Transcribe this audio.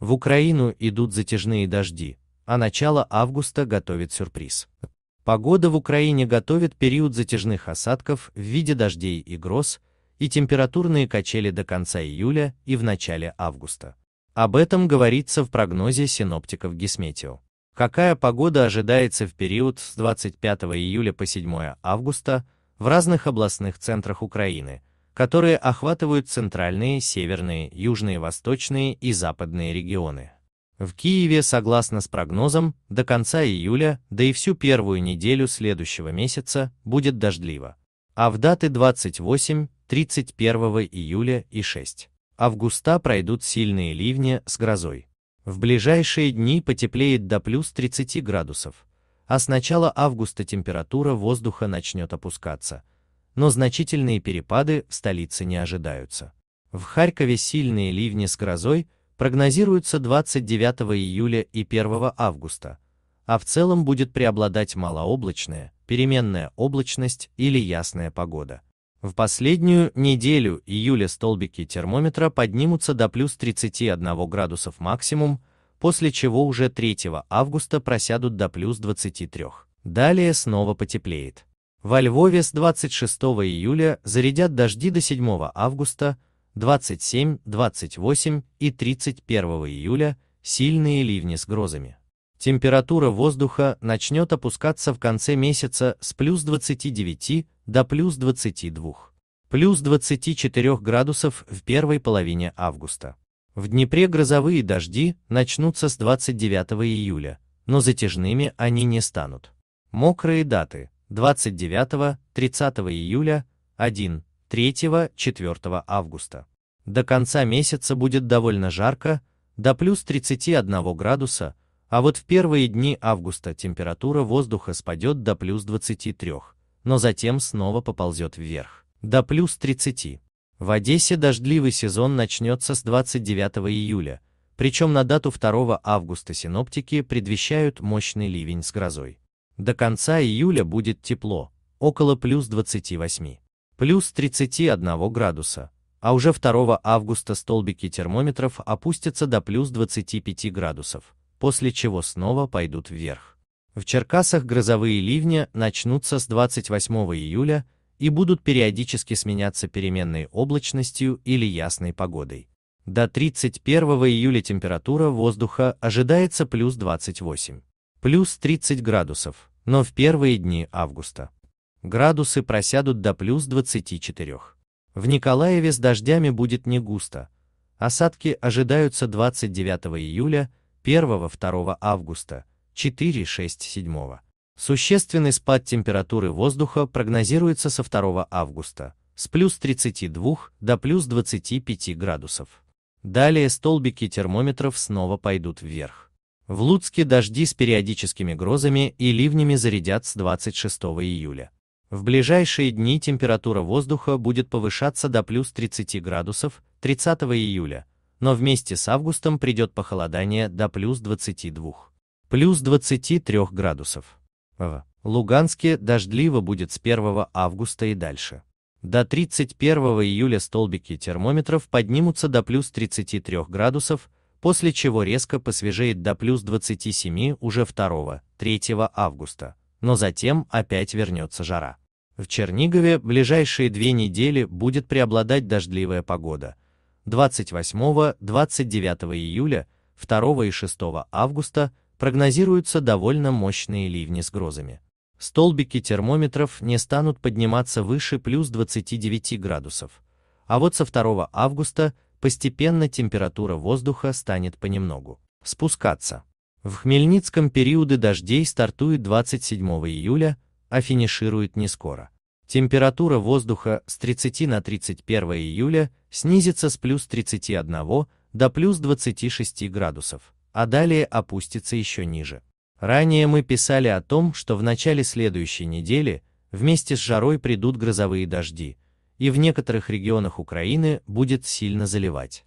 В Украину идут затяжные дожди, а начало августа готовит сюрприз. Погода в Украине готовит период затяжных осадков в виде дождей и гроз и температурные качели до конца июля и в начале августа. Об этом говорится в прогнозе синоптиков Гисметео. Какая погода ожидается в период с 25 июля по 7 августа в разных областных центрах Украины, которые охватывают центральные, северные, южные, восточные и западные регионы. В Киеве, согласно с прогнозом, до конца июля, да и всю первую неделю следующего месяца будет дождливо. А в даты 28, 31 июля и 6 августа пройдут сильные ливни с грозой. В ближайшие дни потеплеет до плюс 30 градусов, а с начала августа температура воздуха начнет опускаться, но значительные перепады в столице не ожидаются. В Харькове сильные ливни с грозой – прогнозируется 29 июля и 1 августа, а в целом будет преобладать малооблачная, переменная облачность или ясная погода. В последнюю неделю июля столбики термометра поднимутся до плюс 31 градусов максимум, после чего уже 3 августа просядут до плюс 23. Далее снова потеплеет. Во Львове с 26 июля зарядят дожди до 7 августа, 27, 28 и 31 июля сильные ливни с грозами. Температура воздуха начнет опускаться в конце месяца с плюс 29 до плюс 22, плюс 24 градусов в первой половине августа. В Днепре грозовые дожди начнутся с 29 июля, но затяжными они не станут. Мокрые даты 29-30 июля, 1, 3-4 августа. До конца месяца будет довольно жарко, до плюс 31 градуса, а вот в первые дни августа температура воздуха спадет до плюс 23, но затем снова поползет вверх, до плюс 30. В Одессе дождливый сезон начнется с 29 июля, причем на дату 2 августа синоптики предвещают мощный ливень с грозой. До конца июля будет тепло, около плюс 28 плюс 31 градуса, а уже 2 августа столбики термометров опустятся до плюс 25 градусов, после чего снова пойдут вверх. В Черкасах грозовые ливни начнутся с 28 июля и будут периодически сменяться переменной облачностью или ясной погодой. До 31 июля температура воздуха ожидается плюс 28, плюс 30 градусов, но в первые дни августа градусы просядут до плюс 24. В Николаеве с дождями будет не густо. Осадки ожидаются 29 июля, 1-2 августа, 4-6-7. Существенный спад температуры воздуха прогнозируется со 2 августа, с плюс 32 до плюс 25 градусов. Далее столбики термометров снова пойдут вверх. В Луцке дожди с периодическими грозами и ливнями зарядят с 26 июля. В ближайшие дни температура воздуха будет повышаться до плюс 30 градусов 30 июля, но вместе с августом придет похолодание до плюс 22, плюс 23 градусов. В Луганске дождливо будет с 1 августа и дальше. До 31 июля столбики термометров поднимутся до плюс 33 градусов, после чего резко посвежеет до плюс 27 уже 2-3 августа, но затем опять вернется жара. В Чернигове ближайшие две недели будет преобладать дождливая погода. 28-29 июля, 2 и 6 августа прогнозируются довольно мощные ливни с грозами. Столбики термометров не станут подниматься выше плюс 29 градусов. А вот со 2 августа постепенно температура воздуха станет понемногу спускаться. В Хмельницком периоды дождей стартуют 27 июля, а финиширует не скоро. Температура воздуха с 30 на 31 июля снизится с плюс 31 до плюс 26 градусов, а далее опустится еще ниже. Ранее мы писали о том, что в начале следующей недели вместе с жарой придут грозовые дожди, и в некоторых регионах Украины будет сильно заливать.